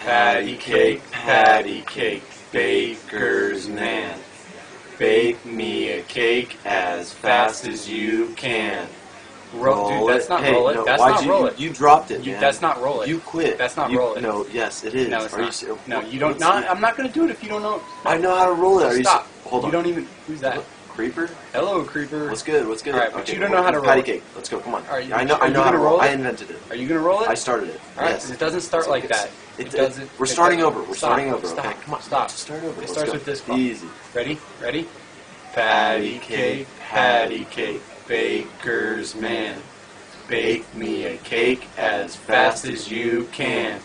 Patty cake, patty cake, baker's man. Bake me a cake as fast as you can. Roll, dude, that's it. not Hey, roll it. no, that's why'd not you, roll you, it. You dropped it, You- man. that's not roll it. You quit. That's not You- roll it. No, yes, it is. No, it's Are you not. ser- no, you don't. what's Not. I'm not going to do it if you don't know. I know how to roll it. Are you Stop. Hold you don't even. Who's that? Creeper? Hello, creeper. What's good? What's good? All right, but you don't know how to patty roll it. cake. Let's go. Come on. Are you- I know. are I you know how to roll. roll I invented it. Are you going to roll it? I started it. All right. yes. It doesn't start like that. It, It doesn't. We're it starting over. We're stop, starting over. Stop. Okay, come on. Stop. Start over. It Let's starts go. with this. Easy. Ready? Ready? Patty cake, patty cake, baker's man. Bake me a cake as fast as you can.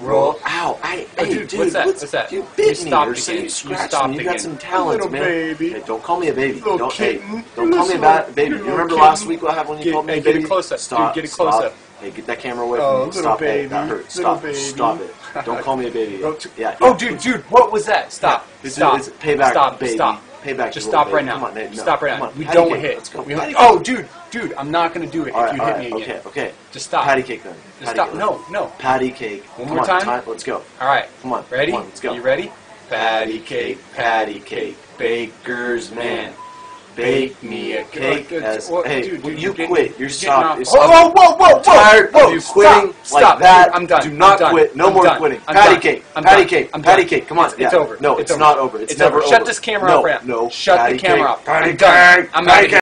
Roll. Ow! I, Oh, hey, dude, dude, what's that? What's that? You You bit me. stopped or again. You You scratched stopped me. You again. got some talent, Little man. baby. Hey, don't call me a baby. Little don't, hey, don't call me a ba- baby. You remember kitten. last week what happened when you Get- called me hey, a get it baby? closer. Dude, Stop. get it stop. closer. Hey, get that camera away Oh, me. little Stop. Hey, baby. that hurts. Stop. baby. Stop it. Don't call me a baby. To- yeah. Oh, dude, dude, what was that? Stop. Stop. it's payback, Stop. baby. Stop. Just stop right now. Come on, hey, no, stop right now. We Patty don't cake. hit. Let's go. We- Patty oh, dude, dude, I'm not gonna do it All if right, you hit right, me again. Okay, okay. Just stop. Patty cake then. Just stop. cake. No, no. Patty cake. One Come more on, time? Let's go. All right. Come on. Ready? Come on, let's go. You ready? Patty cake, patty cake, baker's man. Bake me a Cake uh, cake. as What- hey, dude, dude, you getting- quit. You're getting off- Whoa, oh, whoa, whoa, whoa, whoa! tired whoa, of you stop, quitting like stop. that. I'm done. Do not I'm done. quit. No I'm more done. quitting. I'm Patty done. cake. I'm Patty done. cake. I'm Patty done. cake. Come on. It's, it's over. No, it's, over. not over. It's, It's never over. over. Shut this camera no, off. No. Shut Patty the camera cake. off. Patty I'm done. cake. I'm Patty here.